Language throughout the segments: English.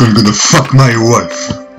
You're gonna fuck my wife.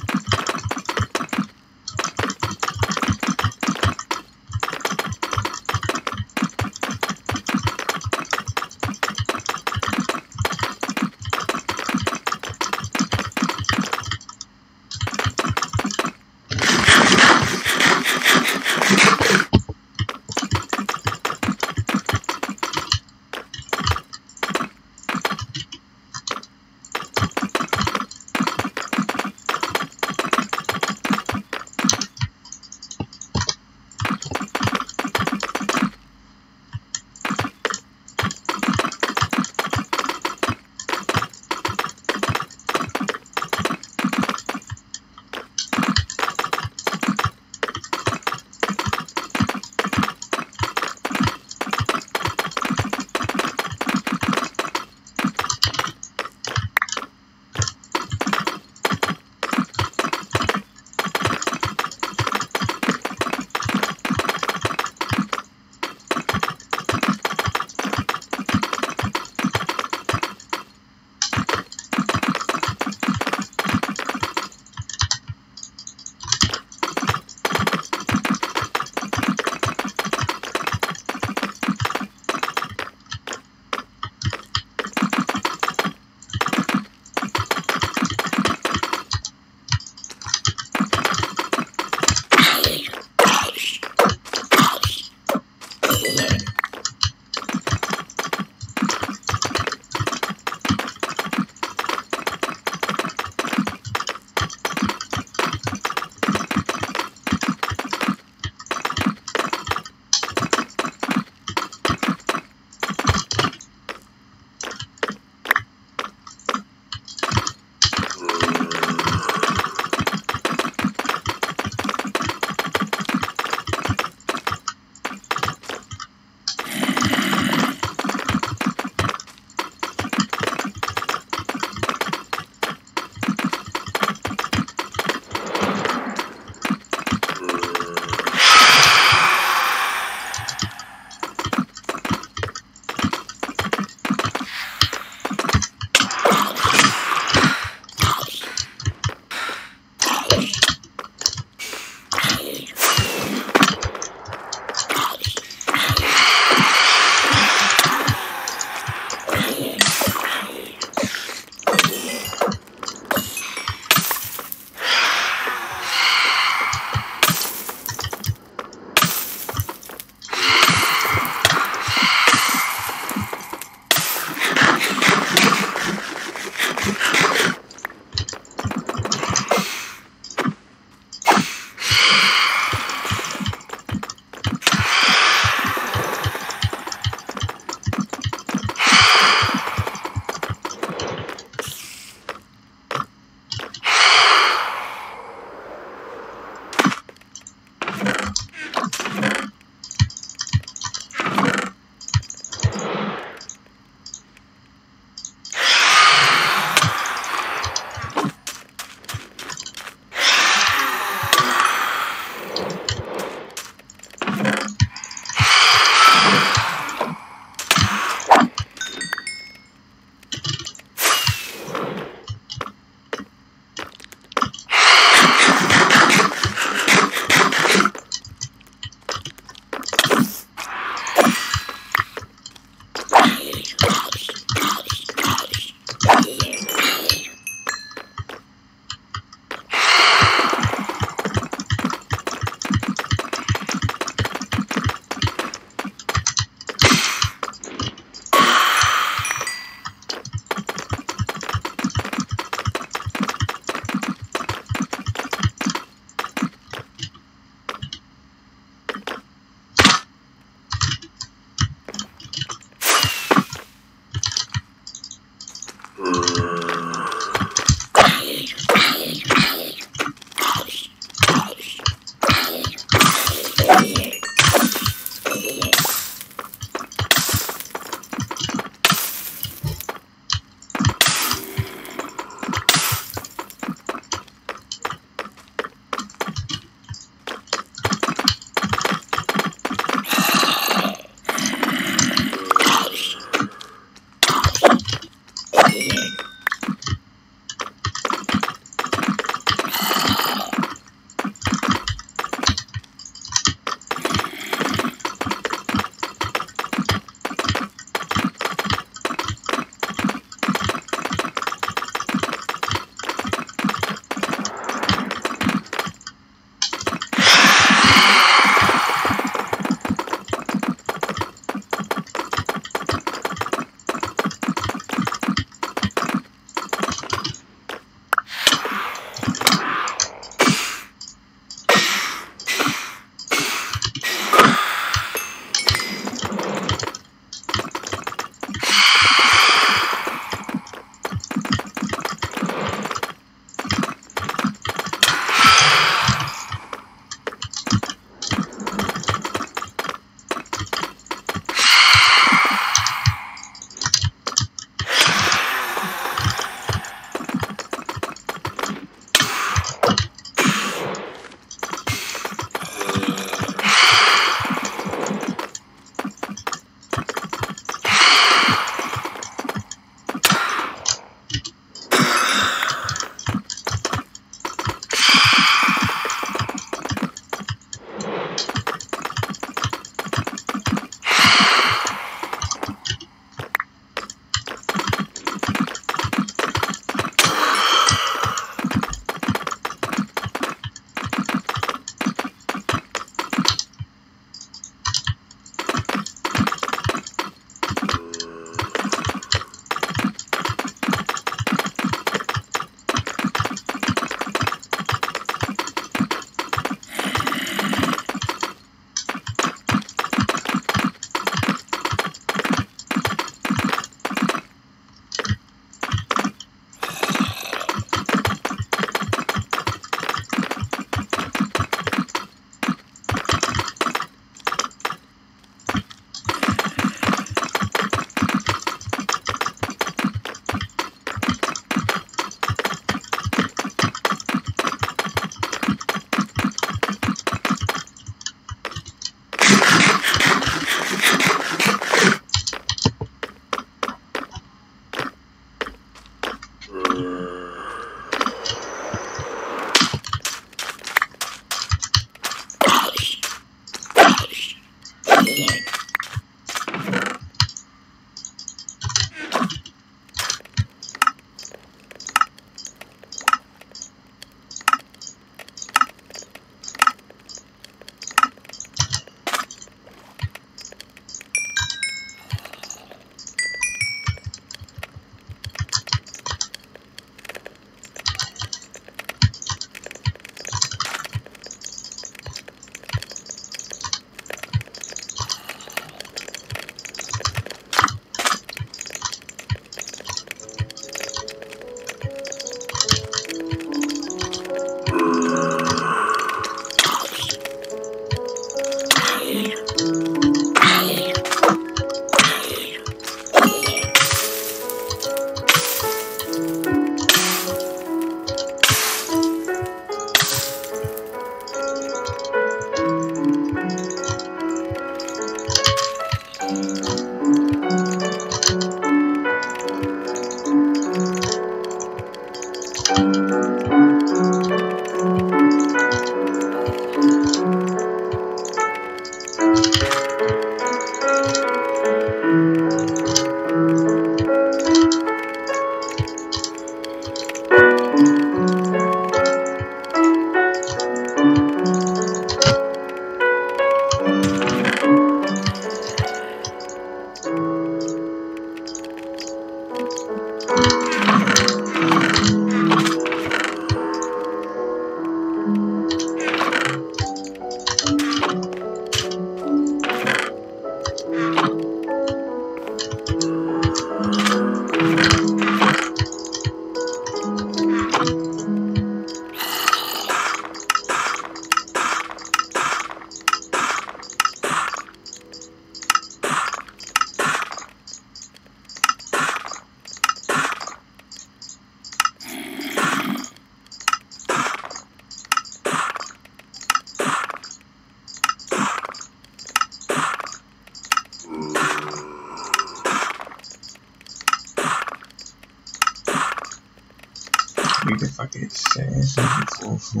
我服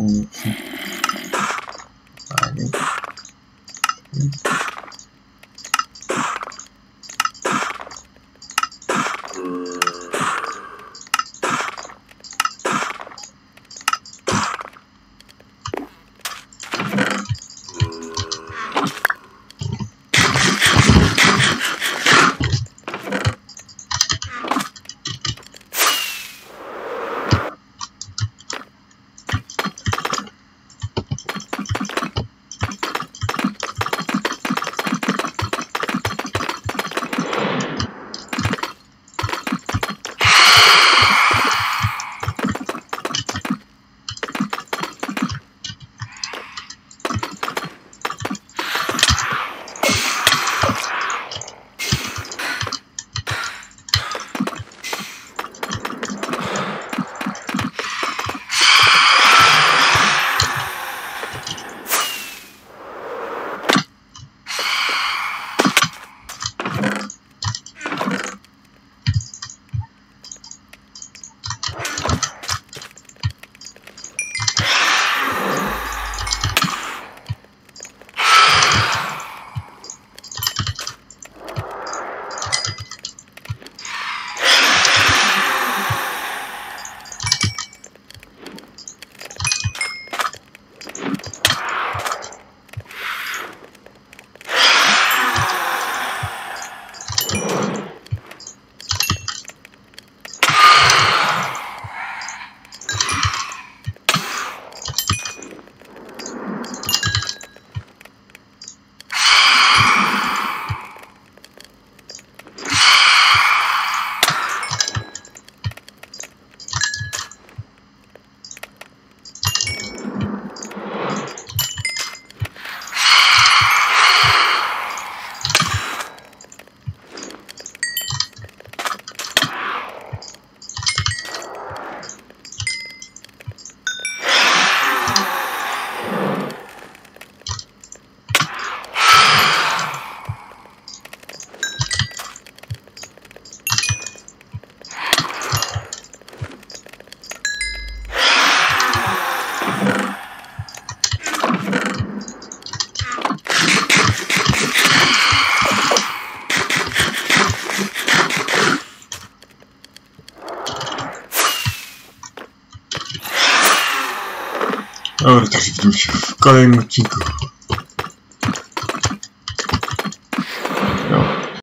使い道具。